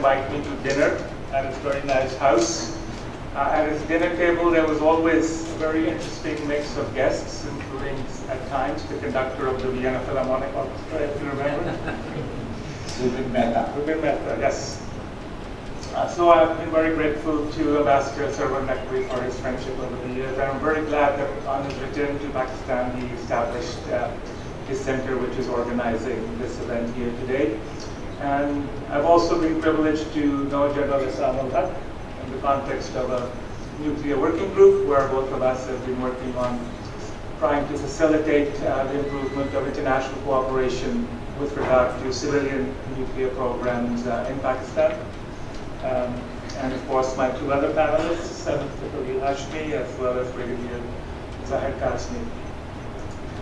invite me to dinner at his very nice house. Uh, at his dinner table, there was always a very interesting mix of guests, including at times the conductor of the Vienna Philharmonic Orchestra, if you remember. Zubin Mehta. Zubin Mehta, yes. Uh, so I've been very grateful to Ambassador Sarwar Naqvi for his friendship over the years. And I'm very glad that on his return to Pakistan, he established uh, his center, which is organizing this event here today. And I've also been privileged to know General Ehsan ul in the context of a nuclear working group where both of us have been working on trying to facilitate uh, the improvement of international cooperation with regard to civilian nuclear programs uh, in Pakistan. Um, and of course my two other panelists, Seventh Hashmi as well as Brigadier Zahir Kazmi.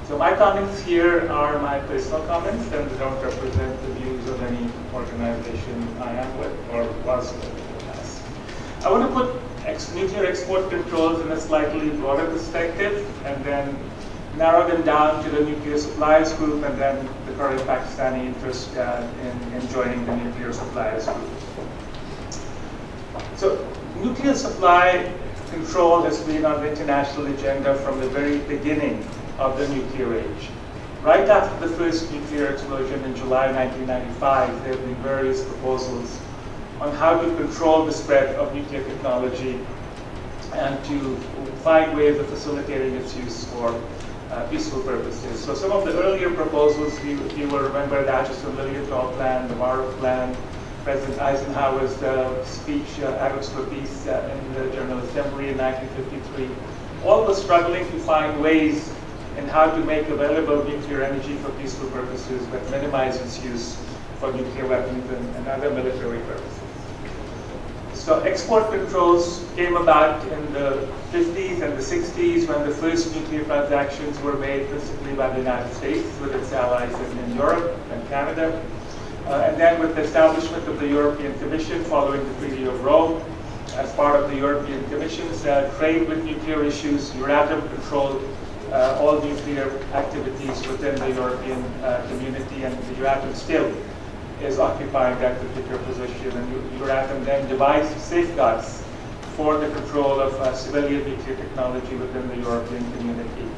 So my comments here are my personal comments and don't represent the views of any organization I am with or was with in the past. I want to put ex nuclear export controls in a slightly broader perspective and then narrow them down to the nuclear suppliers group and then the current Pakistani interest uh, in, in joining the nuclear suppliers group. So nuclear supply control has been on the international agenda from the very beginning of the nuclear age. Right after the first nuclear explosion in July 1995, there have been various proposals on how to control the spread of nuclear technology and to find ways of facilitating its use for uh, peaceful purposes. So some of the earlier proposals, you, you will remember the Acheson-Lilienthal plan, the Baruch plan, President Eisenhower's uh, speech, uh, Atoms for Peace, uh, in the General Assembly in 1953, all were struggling to find ways and how to make available nuclear energy for peaceful purposes, but minimize its use for nuclear weapons and, and other military purposes. So export controls came about in the 50s and the 60s when the first nuclear transactions were made principally by the United States with its allies in, in Europe and Canada. Uh, and then with the establishment of the European Commission following the Treaty of Rome, as part of the European Commission's uh, trade with nuclear issues, Euratom controlled uh, all nuclear activities within the European uh, community, and the Euratom still is occupying that particular position. And Euratom then devised safeguards for the control of uh, civilian nuclear technology within the European community.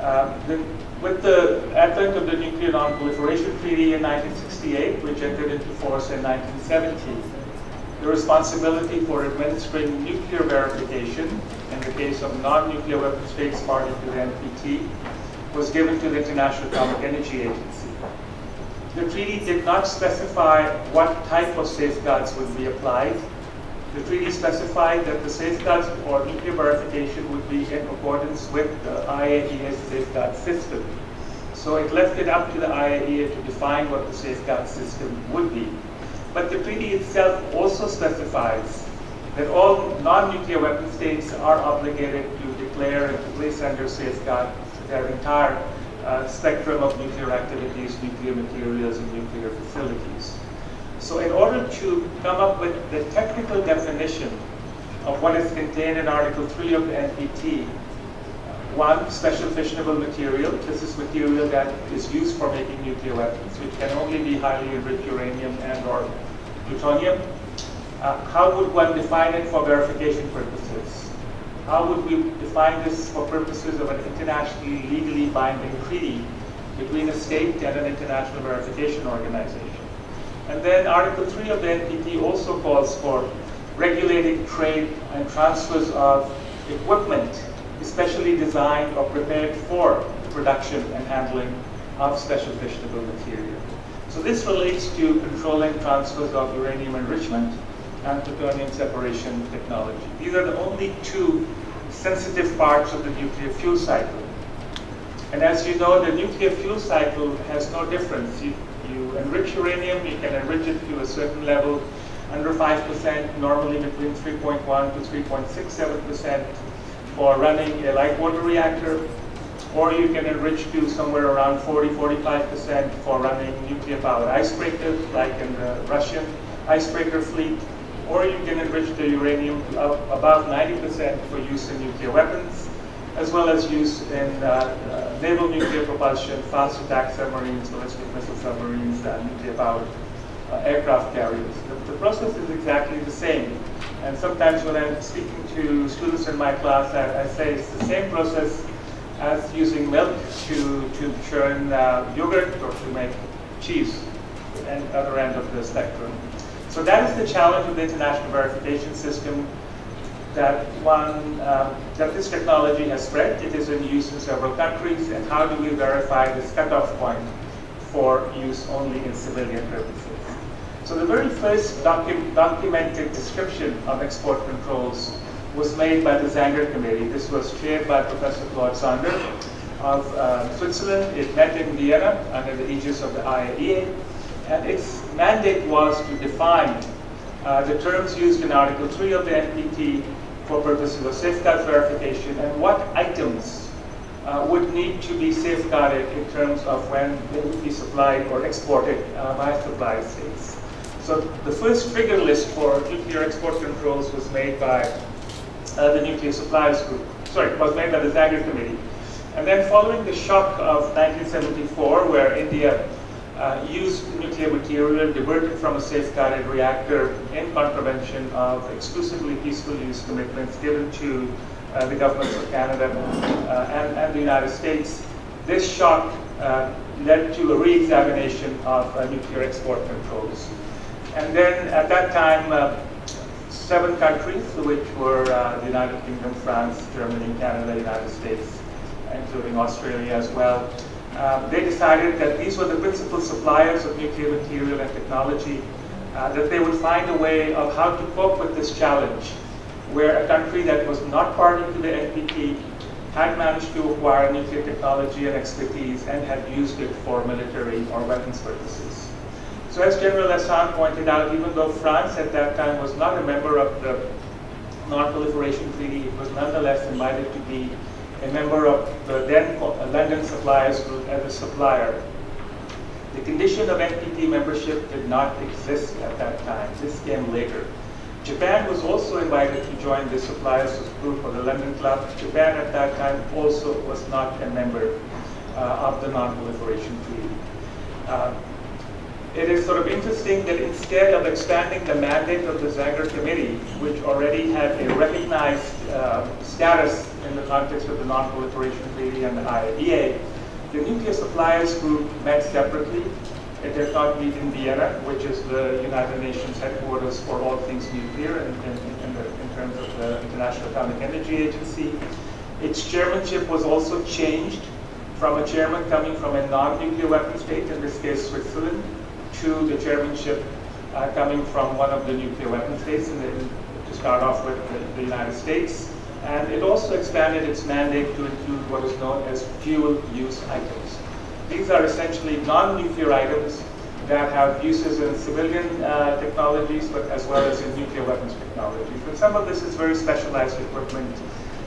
Uh, the, with the advent of the Nuclear Non-Proliferation Treaty in 1968, which entered into force in 1970, the responsibility for administering nuclear verification in the case of non-nuclear weapon states party to the NPT was given to the International Atomic Energy Agency. The treaty did not specify what type of safeguards would be applied. The treaty specified that the safeguards for nuclear verification would be in accordance with the IAEA safeguard system. So it left it up to the IAEA to define what the safeguard system would be. But the treaty itself also specifies that all non-nuclear weapon states are obligated to declare and to place under safeguard their entire uh, spectrum of nuclear activities, nuclear materials, and nuclear facilities. So in order to come up with the technical definition of what is contained in Article 3 of the NPT, one, special fissionable material. This is material that is used for making nuclear weapons, which can only be highly enriched uranium and or plutonium. Uh, how would one define it for verification purposes? How would we define this for purposes of an internationally legally binding treaty between a state and an international verification organization? And then Article 3 of the NPT also calls for regulating trade and transfers of equipment especially designed or prepared for the production and handling of special fissionable material. So this relates to controlling transfers of uranium enrichment and plutonium separation technology. These are the only two sensitive parts of the nuclear fuel cycle. And as you know, the nuclear fuel cycle has no difference. You, you enrich uranium, you can enrich it to a certain level, under 5%, normally between 3.1 to 3.67% for running a light water reactor, or you can enrich to somewhere around 40, 45% for running nuclear powered icebreakers, like in the Russian icebreaker fleet, or you can enrich the uranium to above 90% for use in nuclear weapons, as well as use in uh, uh, naval nuclear propulsion, fast attack submarines, ballistic missile submarines, uh, nuclear powered uh, aircraft carriers. The process is exactly the same. And sometimes when I'm speaking to students in my class, I, I say it's the same process as using milk to, to churn uh, yogurt or to make cheese, and other end of the spectrum. So that is the challenge of the international verification system that one um, that this technology has spread. It is in use in several countries, and how do we verify this cutoff point for use only in civilian purposes? So the very first docu documented description of export controls was made by the Zangger Committee. This was chaired by Professor Claude Zangger of uh, Switzerland. It met in Vienna under the aegis of the IAEA, and its mandate was to define uh, the terms used in Article 3 of the NPT for purposes of safeguard verification and what items uh, would need to be safeguarded in terms of when they would be supplied or exported uh, by supply states. So the first trigger list for nuclear export controls was made by uh, the Nuclear Suppliers Group, sorry, was made by the Zangger Committee. And then following the shock of 1974, where India used nuclear material diverted from a safeguarded reactor in contravention of exclusively peaceful use commitments given to uh, the governments of Canada uh, and, and, the United States. This shock uh, led to a re-examination of uh, nuclear export controls. And then at that time, uh, seven countries, which were the United Kingdom, France, Germany, Canada, United States, including Australia as well, um, they decided that these were the principal suppliers of nuclear material and technology, uh, that they would find a way of how to cope with this challenge, where a country that was not party to the NPT had managed to acquire nuclear technology and expertise and had used it for military or weapons purposes. So as General Ehsan pointed out, even though France at that time was not a member of the Non-Proliferation Treaty, it was nonetheless invited to be a member of the then London Suppliers Group as a supplier. The condition of NPT membership did not exist at that time. This came later. Japan was also invited to join the suppliers group for the London Club. Japan at that time also was not a member uh, of the Non-Proliferation Treaty. Uh, it is sort of interesting that instead of expanding the mandate of the Zangger Committee, which already had a recognized uh, status in the context of the Non-Proliferation Treaty and the IAEA, the Nuclear Suppliers Group met separately. It did not meet in Vienna, which is the United Nations headquarters for all things nuclear in, in, in, the, in terms of the International Atomic Energy Agency. Its chairmanship was also changed from a chairman coming from a non-nuclear weapon state, in this case Switzerland, to the chairmanship uh, coming from one of the nuclear weapon states, the, to start off with the, the, United States. And it also expanded its mandate to include what is known as dual use items. These are essentially non-nuclear items that have uses in civilian uh, technologies, but as well as in nuclear weapons technologies. And some of this is very specialized equipment,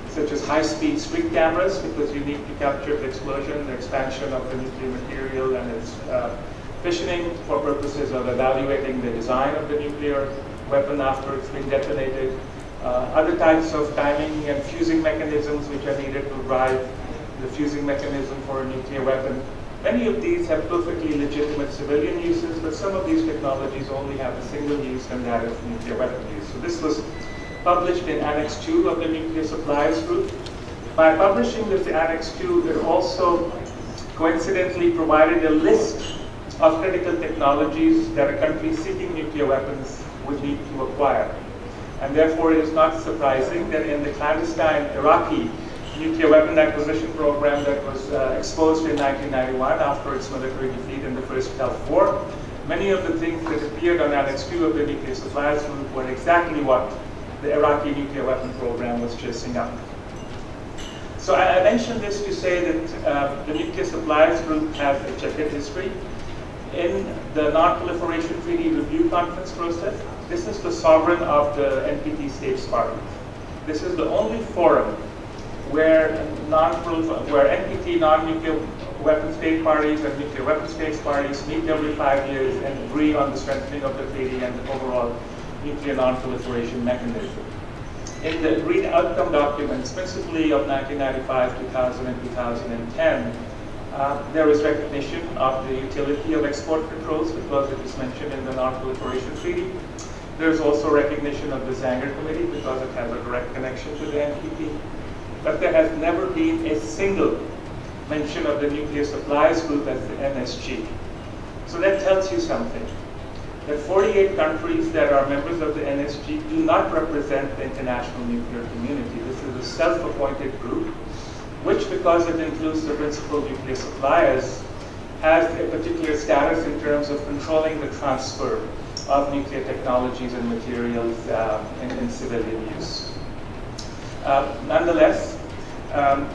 such as high-speed streak cameras, because you need to capture the explosion, the expansion of the nuclear material, and its uh, fissioning for purposes of evaluating the design of the nuclear weapon after it's been detonated, uh, other types of timing and fusing mechanisms which are needed to drive the fusing mechanism for a nuclear weapon. Many of these have perfectly legitimate civilian uses, but some of these technologies only have a single use, and that is nuclear weapon use. So this was published in Annex 2 of the Nuclear Suppliers Group. By publishing this Annex 2, it also coincidentally provided a list of critical technologies that a country seeking nuclear weapons would need to acquire. And therefore, it is not surprising that in the clandestine Iraqi nuclear weapon acquisition program that was uh, exposed in 1991 after its military defeat in the first Gulf War, many of the things that appeared on Annex 2 of the Nuclear Suppliers Group were exactly what the Iraqi nuclear weapon program was chasing up. So I, I mentioned this to say that uh, the Nuclear Suppliers Group has a checkered history in the Non-Proliferation Treaty Review Conference process, this is the sovereign of the NPT states parties. This is the only forum where, non where NPT non-nuclear weapon state parties and nuclear weapon states parties meet every five years and agree on the strengthening of the treaty and the overall nuclear non-proliferation mechanism. In the agreed outcome documents, principally of 1995, 2000, and 2010, uh, there is recognition of the utility of export controls because it is mentioned in the Non-Proliferation Treaty. There's also recognition of the Zangger Committee because it has a direct connection to the NPT. But there has never been a single mention of the Nuclear Suppliers Group as the NSG. So that tells you something. That 48 countries that are members of the NSG do not represent the international nuclear community. This is a self-appointed group, which because it includes the principal nuclear suppliers, has a particular status in terms of controlling the transfer of nuclear technologies and materials uh, in, in, civilian use. Uh, nonetheless, um,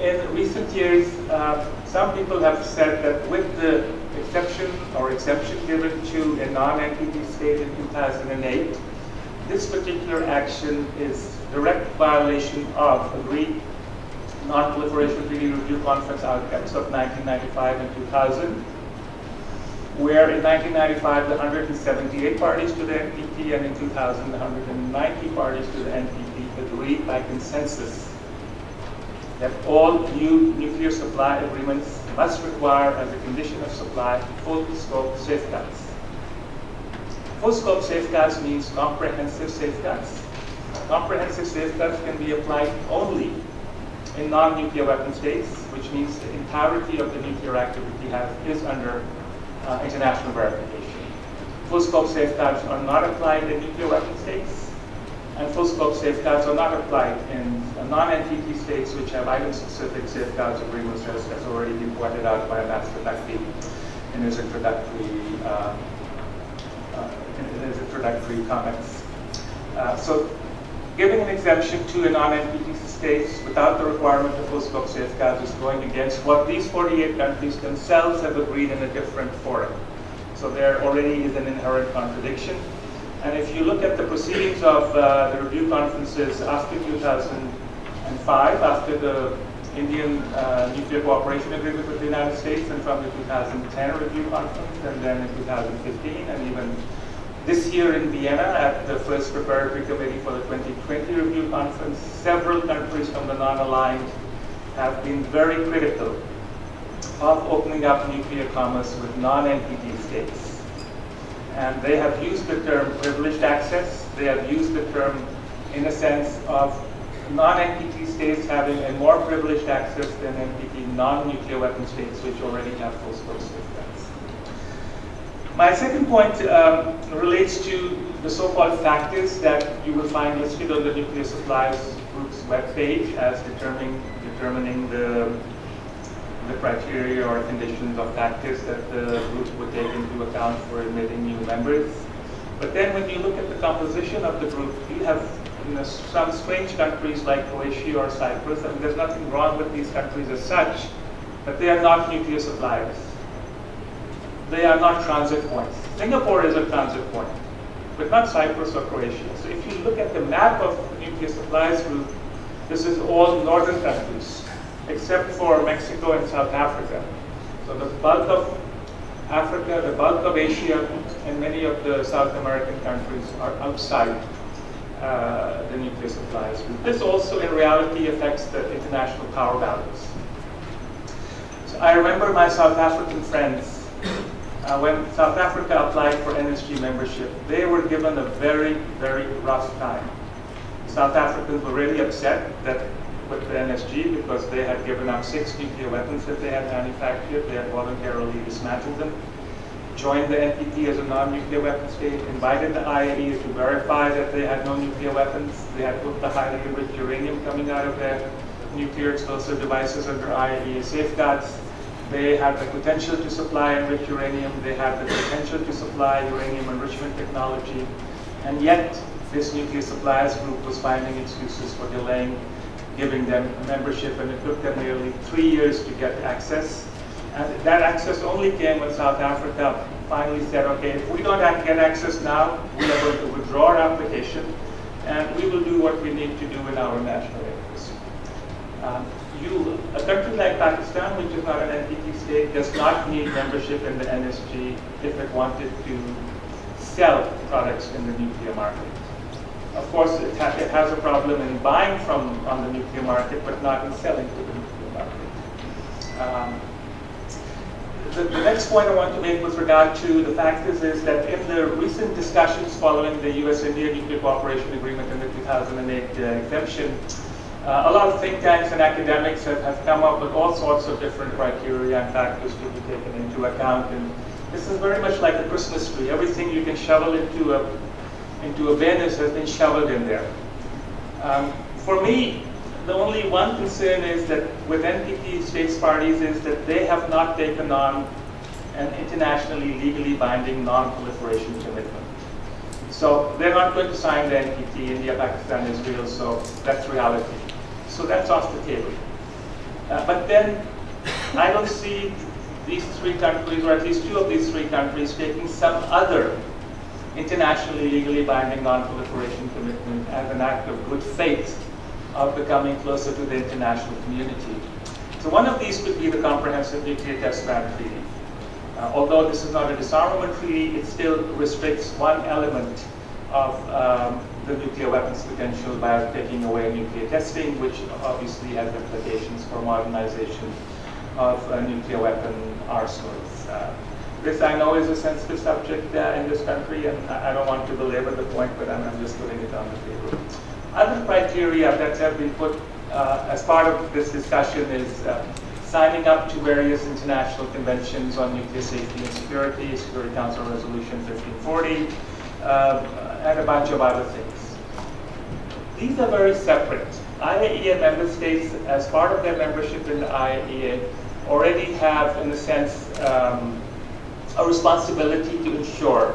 in recent years, uh, some people have said that with the exception or exemption given to a non-NPT state in 2008, this particular action is direct violation of agreed Non-Proliferation Treaty Review Conference outcomes of 1995 and 2000, where in 1995 the 178 parties to the NPT and in 2000 the 190 parties to the NPT agreed by consensus that all new nuclear supply agreements must require as a condition of supply full scope safeguards. Full scope safeguards means comprehensive safeguards. Comprehensive safeguards can be applied only in non-nuclear weapon states, which means the entirety of the nuclear activity has, is under uh, international verification. Full scope safeguards are not applied in nuclear weapon states, and full scope safeguards are not applied in non-NPT states which have item-specific safeguards agreements as has already been pointed out by Ambassador Naqvi in his introductory, uh, uh, in his introductory comments. Uh, so giving an exemption to a non-NPT states without the requirement of scope safeguards is going against what these 48 countries themselves have agreed in a different forum. So there already is an inherent contradiction. And if you look at the proceedings of uh, the review conferences after 2005, after the Indian uh, Nuclear Cooperation Agreement with the United States, and from the 2010 review conference, and then in 2015, and even this year in Vienna at the first preparatory committee for the 2020 review conference, several countries from the non-aligned have been very critical of opening up nuclear commerce with non-NPT states. And they have used the term privileged access. They have used the term in a sense of non-NPT states having a more privileged access than NPT non-nuclear weapon states which already have full scope my second point um, relates to the so-called factors that you will find listed on the Nuclear Suppliers Group's webpage as determining, determining the, the criteria or conditions or factors that the group would take into account for admitting new members. But then when you look at the composition of the group, you have you know, some strange countries like Croatia or Cyprus. I mean, there's nothing wrong with these countries as such, but they are not nuclear suppliers they are not transit points. Singapore is a transit point, but not Cyprus or Croatia. So if you look at the map of nuclear supplies group, this is all northern countries, except for Mexico and South Africa. So the bulk of Africa, the bulk of Asia, and many of the South American countries are outside uh, the nuclear supplies. This also in reality affects the international power balance. So I remember my South African friends uh, when South Africa applied for NSG membership, they were given a very, very rough time. South Africans were really upset that with the NSG because they had given up six nuclear weapons that they had manufactured. They had voluntarily dismantled them, joined the NPT as a non-nuclear weapon state, invited the IAEA to verify that they had no nuclear weapons. They had put the highly enriched uranium coming out of their nuclear explosive devices under IAEA safeguards. They had the potential to supply enriched uranium. They had the potential to supply uranium enrichment technology. And yet, this nuclear suppliers group was finding excuses for delaying giving them membership, and it took them nearly three years to get access. And that access only came when South Africa finally said, okay, if we don't get access now, we are going to withdraw our application, and we will do what we need to do in our national interest. Um, you, a country like Pakistan, which is not an NPT state, does not need membership in the NSG if it wanted to sell products in the nuclear market. Of course, it, ha it has a problem in buying from on the nuclear market, but not in selling to the nuclear market. Um, the, the, next point I want to make with regard to the fact is, that in the recent discussions following the U.S.-India Nuclear Cooperation Agreement and the 2008 uh, exemption, a lot of think tanks and academics have, have come up with all sorts of different criteria and factors to be taken into account. And this is very much like a Christmas tree. Everything you can shovel into a, into a bin has been shoveled in there. Um, for me, the only one concern is that with NPT states parties is that they have not taken on an internationally legally binding non-proliferation commitment. So they're not going to sign the NPT, India, Pakistan, Israel, so that's reality. So that's off the table. Uh, but then I don't see these three countries, or at least two of these three countries, taking some other internationally legally binding non-proliferation commitment as an act of good faith of becoming closer to the international community. So one of these could be the Comprehensive Nuclear Test Ban Treaty. Uh, although this is not a disarmament treaty, it still restricts one element of um, the nuclear weapons potential by taking away nuclear testing, which obviously has implications for modernization of uh, nuclear weapon arsenals. Uh, this I know is a sensitive subject uh, in this country, and I don't want to belabor the point, but I'm, I'm just putting it on the table. Other criteria that have been put uh, as part of this discussion is uh, signing up to various international conventions on nuclear safety and security, Security Council Resolution 1540, uh, and a bunch of other things. These are very separate. IAEA member states, as part of their membership in the IAEA, already have, in a sense, um, a responsibility to ensure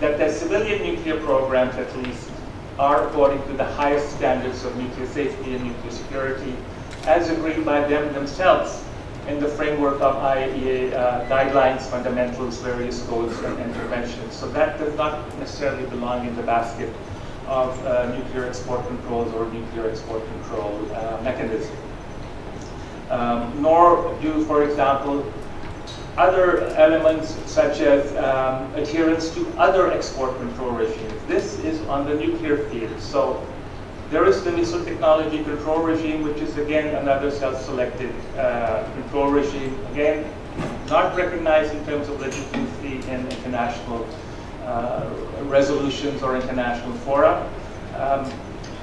that their civilian nuclear programs, at least, are according to the highest standards of nuclear safety and nuclear security, as agreed by them themselves in the framework of IAEA uh, guidelines, fundamentals, various codes, and interventions. So that does not necessarily belong in the basket of uh, nuclear export controls or nuclear export control uh, mechanism. Um, nor do, for example, other elements such as um, adherence to other export control regimes. This is on the nuclear field. So there is the missile technology control regime, which is again another self-selected uh, control regime. Again, not recognized in terms of legitimacy in international resolutions or international fora. Um,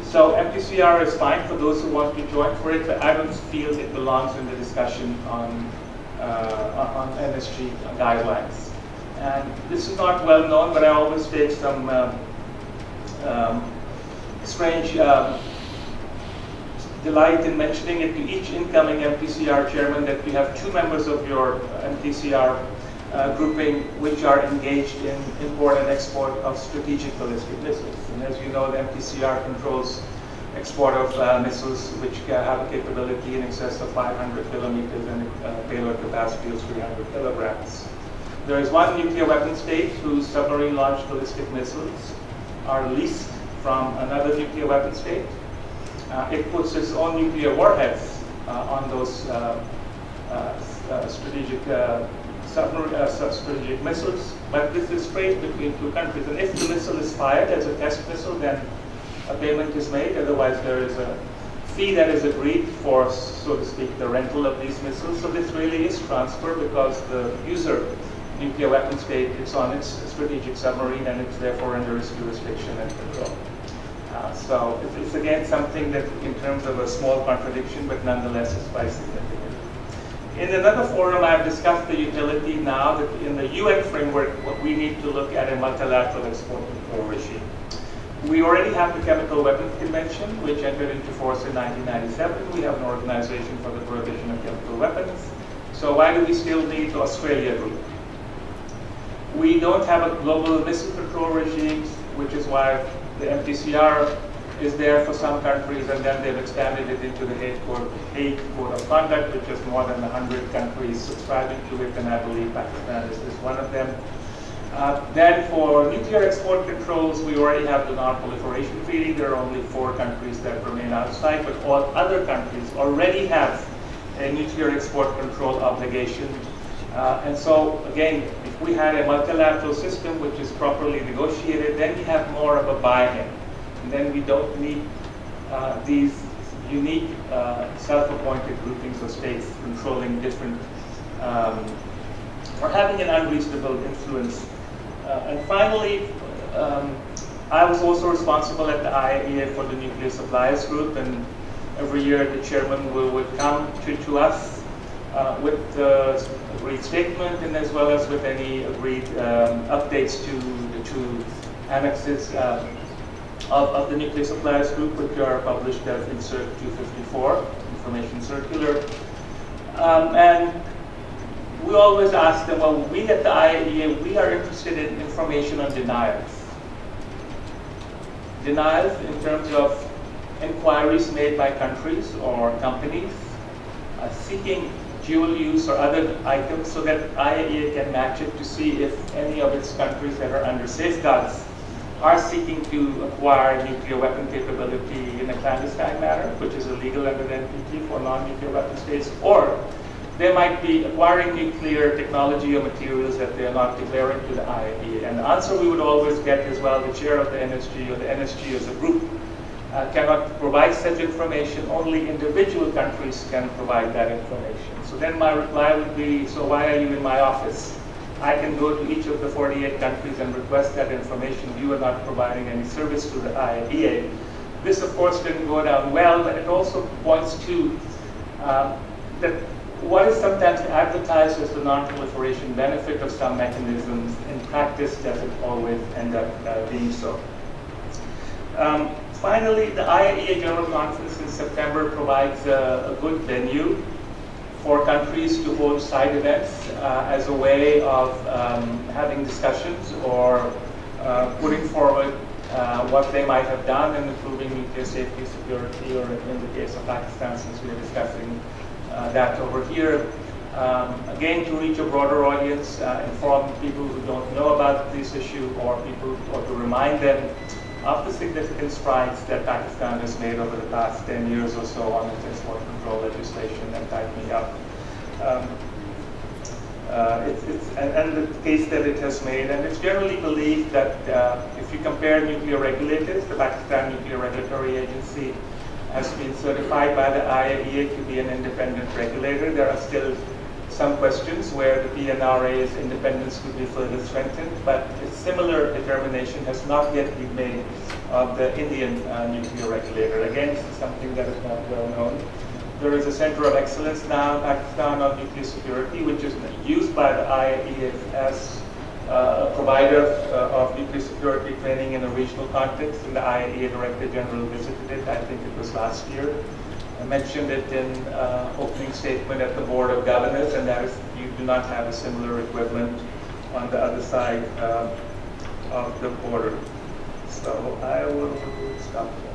so MTCR is fine for those who want to join for it, but I don't feel it belongs in the discussion on uh, on NSG guidelines. And this is not well known, but I always take some um, um, strange um, delight in mentioning it to each incoming MTCR chairman that we have two members of your MTCR uh, grouping which are engaged in import and export of strategic ballistic missiles. And as you know, the MTCR controls export of uh, missiles which have a capability in excess of 500 kilometers and uh, payload capacity of 300 kilograms. There is one nuclear weapon state whose submarine launched ballistic missiles are leased from another nuclear weapon state. Uh, it puts its own nuclear warheads uh, on those uh, uh, strategic submarine strategic missiles, but this is trade between two countries. And if the missile is fired as a test missile, then a payment is made. Otherwise, there is a fee that is agreed for, so to speak, the rental of these missiles. So this really is transfer because the user, nuclear weapon state, is on its strategic submarine and it's therefore under its jurisdiction and control. Uh, so it's, it's, again something that in terms of a small contradiction, but nonetheless is quite significant. In another forum, I've discussed the utility now that in the UN framework, what we need to look at a multilateral export control regime. We already have the Chemical Weapons Convention, which entered into force in 1997. We have an organization for the prohibition of chemical weapons. So why do we still need the Australia group? We don't have a global missile control regime, which is why the MTCR is there for some countries, and then they've expanded it into the Hague Code, Code of Conduct, which is more than 100 countries subscribing to it, and I believe Pakistan is, is one of them. Uh, then for nuclear export controls, we already have the non-proliferation treaty. There are only four countries that remain outside, but all other countries already have a nuclear export control obligation. Uh, and so, again, if we had a multilateral system which is properly negotiated, then we have more of a buy-in. And then we don't need uh, these unique uh, self-appointed groupings of states controlling different um, or having an unreasonable influence. Uh, and finally, um, I was also responsible at the IAEA for the Nuclear Suppliers Group, and every year the chairman will, would come to, to us uh, with the agreed statement and as well as with any agreed um, updates to the two annexes uh, of, of, the Nuclear Suppliers Group, which are published as INFCIRC 254, Information Circular. Um, and we always ask them, well, we at the IAEA, we are interested in information on denials. Denials in terms of inquiries made by countries or companies uh, seeking dual use or other items so that IAEA can match it to see if any of its countries that are under safeguards are seeking to acquire nuclear weapon capability in a clandestine manner, which is illegal under the NPT for non-nuclear weapon states, or they might be acquiring nuclear technology or materials that they are not declaring to the IAEA. And the answer we would always get is, well, the chair of the NSG or the NSG as a group uh, cannot provide such information. Only individual countries can provide that information. So then my reply would be, so why are you in my office? I can go to each of the 48 countries and request that information. You are not providing any service to the IAEA. This, of course, didn't go down well, but it also points to uh, that what is sometimes advertised as the non-proliferation benefit of some mechanisms, in practice doesn't always end up uh, being so. Um, finally, the IAEA General Conference in September provides a good venue for countries to hold side events uh, as a way of um, having discussions or uh, putting forward uh, what they might have done in improving nuclear safety, security, or in the case of Pakistan, since we are discussing uh, that over here. Um, again, to reach a broader audience, uh, inform people who don't know about this issue, or people, or to remind them of the significant strides that Pakistan has made over the past 10 years or so on its export control legislation and tightening up. Um, uh, it's, it's, and, and, the case that it has made, and it's generally believed that uh, if you compare nuclear regulators, the Pakistan Nuclear Regulatory Agency has been certified by the IAEA to be an independent regulator. There are still some questions where the PNRA's independence could be further strengthened, but a similar determination has not yet been made of the Indian uh, nuclear regulator. Again, something that is not well known. There is a center of excellence now in Pakistan on nuclear security, which is used by the IAEA as uh, a provider uh, of nuclear security training in a regional context, and the IAEA Director General visited it, I think it was last year. I mentioned it in uh, opening statement at the Board of Governors, and that is you do not have a similar equipment on the other side uh, of the border. So I will stop there.